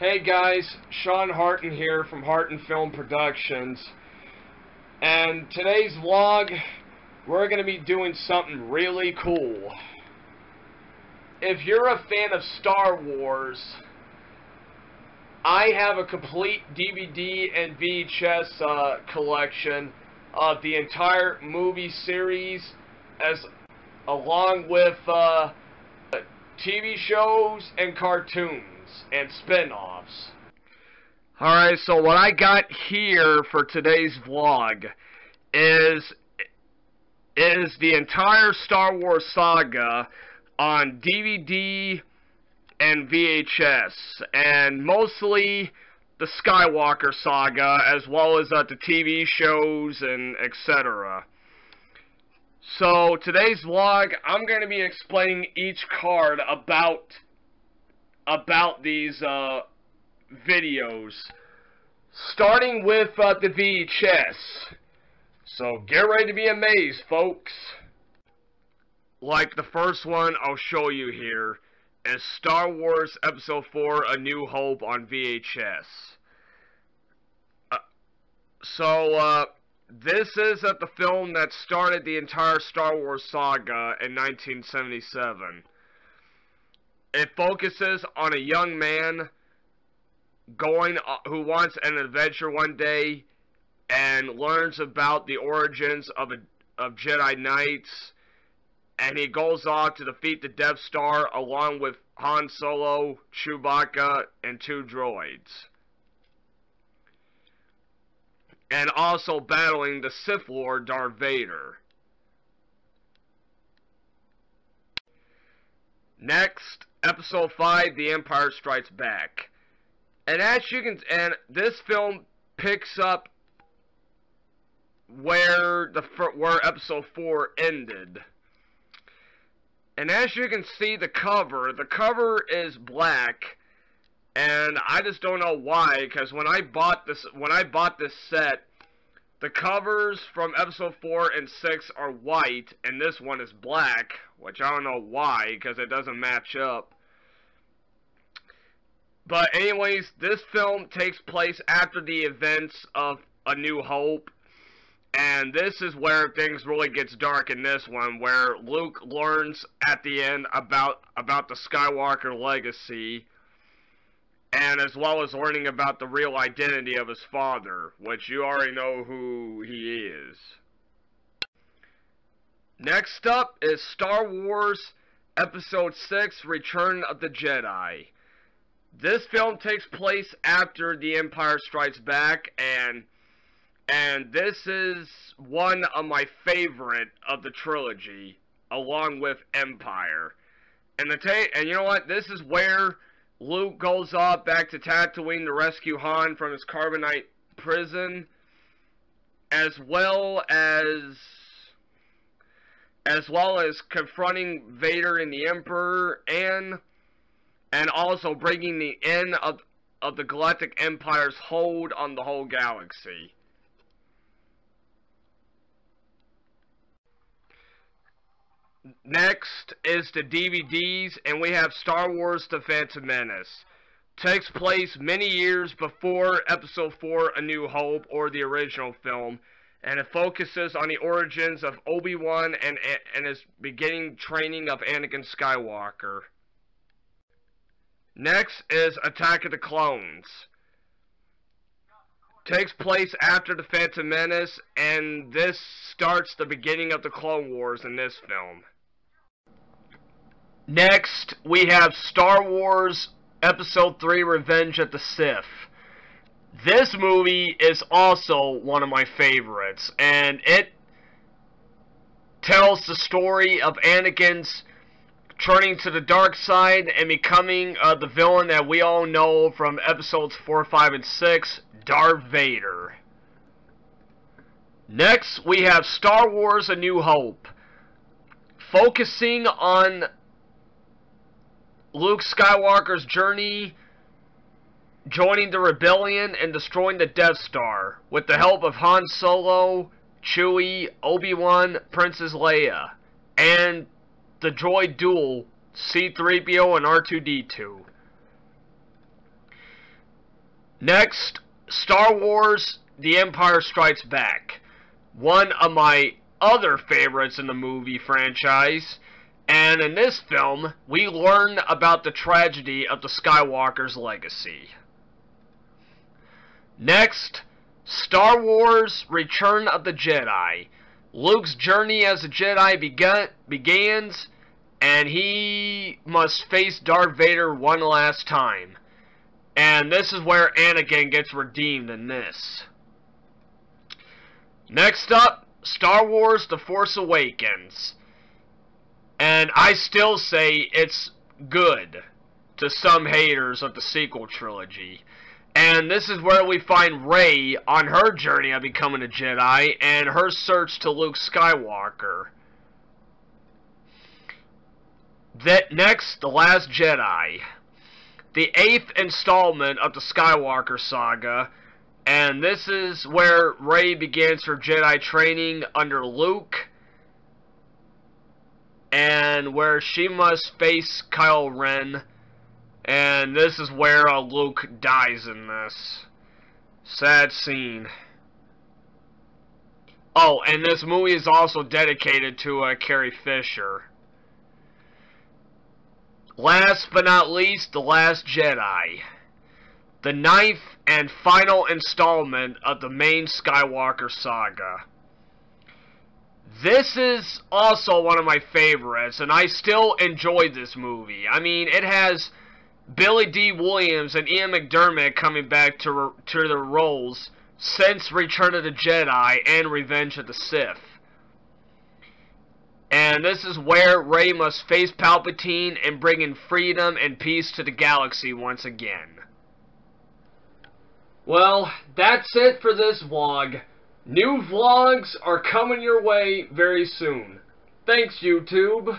Hey guys, Shawn Hartin here from Hartin Film Productions. And today's vlog, we're going to be doing something really cool. If you're a fan of Star Wars, I have a complete DVD and VHS uh, collection of the entire movie series, as along with uh, TV shows and cartoons and spin-offs. Alright, so what I got here for today's vlog is is the entire Star Wars saga on DVD and VHS, and mostly the Skywalker saga, as well as uh, the TV shows and etc. So, today's vlog, I'm going to be explaining each card about about these uh, videos, starting with uh, the VHS. So get ready to be amazed, folks. Like the first one I'll show you here is Star Wars Episode 4 A New Hope on VHS. Uh, so, uh, this is at the film that started the entire Star Wars saga in 1977. It focuses on a young man going uh, who wants an adventure one day and learns about the origins of a, of Jedi Knights and he goes off to defeat the Death Star along with Han Solo, Chewbacca, and two droids. And also battling the Sith Lord Darth Vader. Next, episode 5, The Empire Strikes Back. And as you can, and this film picks up where the where episode 4 ended. And as you can see the cover, the cover is black. And I just don't know why, because when I bought this when I bought this set, the covers from episode 4 and 6 are white, and this one is black, which I don't know why, because it doesn't match up. But anyways, this film takes place after the events of A New Hope. And this is where things really gets dark in this one, where Luke learns at the end about about the Skywalker legacy and as well as learning about the real identity of his father, which you already know who he is. Next up is Star Wars Episode 6 Return of the Jedi. This film takes place after The Empire Strikes Back, and and this is one of my favorite of the trilogy, along with Empire. And the ta- and you know what? This is where Luke goes off back to Tatooine to rescue Han from his carbonite prison, as well as as well as confronting Vader and the Emperor, and and also bringing the end of of the Galactic Empire's hold on the whole galaxy. Next is the DVDs, and we have Star Wars The Phantom Menace. Takes place many years before Episode 4 A New Hope, or the original film, and it focuses on the origins of Obi-Wan and, and his beginning training of Anakin Skywalker. Next is Attack of the Clones. Takes place after the Phantom Menace, and this starts the beginning of the Clone Wars in this film. Next, we have Star Wars Episode 3 Revenge of the Sith. This movie is also one of my favorites, and it tells the story of Anakin's turning to the dark side and becoming uh, the villain that we all know from episodes 4, 5, and 6, Darth Vader. Next, we have Star Wars A New Hope, focusing on Luke Skywalker's journey joining the rebellion and destroying the Death Star with the help of Han Solo, Chewie, Obi-Wan, Princess Leia, and the droid duel C-3PO and R2-D2. Next, Star Wars The Empire Strikes Back. One of my other favorites in the movie franchise. And in this film, we learn about the tragedy of the Skywalker's legacy. Next, Star Wars Return of the Jedi. Luke's journey as a Jedi begun, begins, and he must face Darth Vader one last time. And this is where Anakin gets redeemed in this. Next up, Star Wars The Force Awakens. And I still say it's good to some haters of the sequel trilogy. And this is where we find Rey on her journey of becoming a Jedi and her search to Luke Skywalker. That next, The Last Jedi. The eighth installment of the Skywalker saga. And this is where Rey begins her Jedi training under Luke. And where she must face Kylo Ren and this is where uh, Luke dies in this. Sad scene. Oh, and this movie is also dedicated to uh, Carrie Fisher. Last but not least, The Last Jedi. The ninth and final installment of the main Skywalker saga. This is also one of my favorites, and I still enjoy this movie. I mean, it has Billy Dee Williams and Ian McDiarmid coming back to to their roles since Return of the Jedi and Revenge of the Sith. And this is where Rey must face Palpatine and bring in freedom and peace to the galaxy once again. Well, that's it for this vlog. New vlogs are coming your way very soon. Thanks, YouTube.